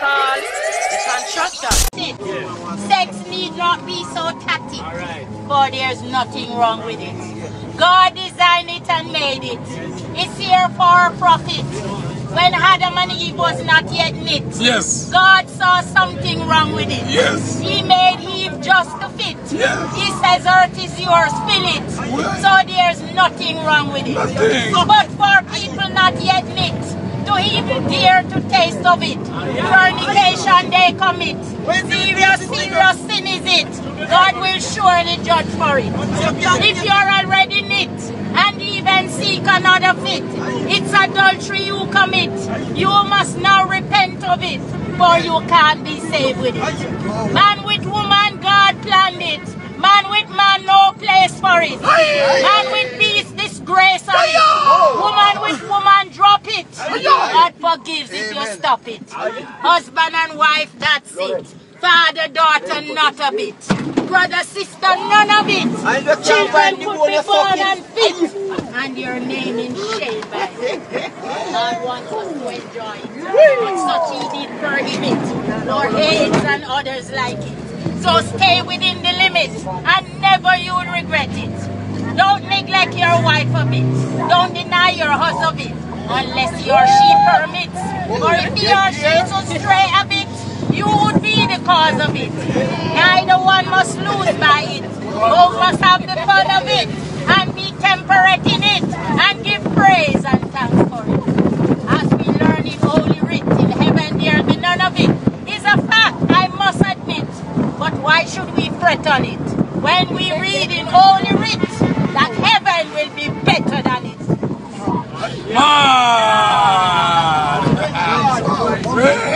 can trust us. Sex need not be so tactic, for there's nothing wrong with it. God designed it and made it. It's here for profit. When Adam and Eve was not yet knit, Yes. God saw something wrong with it. Yes. He made Eve just to fit. Yes. He says, Earth is yours, fill it. Right. So there's nothing wrong with it. Nothing. But for people not yet knit, dare to taste of it, fornication they commit. Serious, serious sin is it. God will surely judge for it. If you're already knit and even seek another fit, it's adultery you commit. You must now repent of it, for you can't be saved with it. Man with woman, God planned it. Man with man, no place for it. Man with beast, disgrace on it. Woman with woman, drop it. God forgives if you stop it. Husband and wife, that's it. Father, daughter, not a bit. Brother, sister, none of it. Children could be born and fit. And your name in shame by it. God wants us to enjoy it. But such he did prohibit. Nor AIDS and others like it. So stay within the limits and never you'll regret it. Don't neglect your wife a bit. Don't deny your husband it. Unless he or she permits. Or if he or she is so stray a bit, you would be the cause of it. Neither one must lose by it. Both must have the fun of it. And be temperate in it. And give praise and thanks for it. As we learn in Holy Writ, in heaven there be none of it. Is a fact, I must admit. But why should we fret on it? When we read in Holy Writ that heaven will be better than it. Man!